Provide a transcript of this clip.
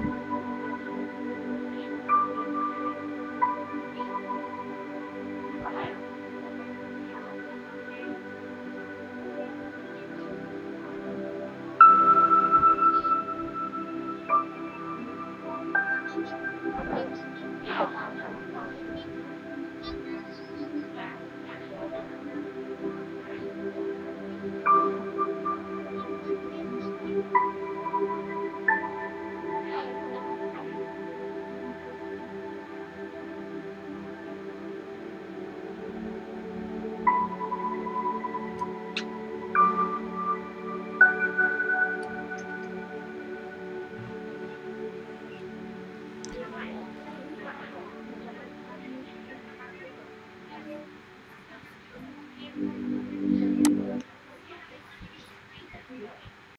Bye.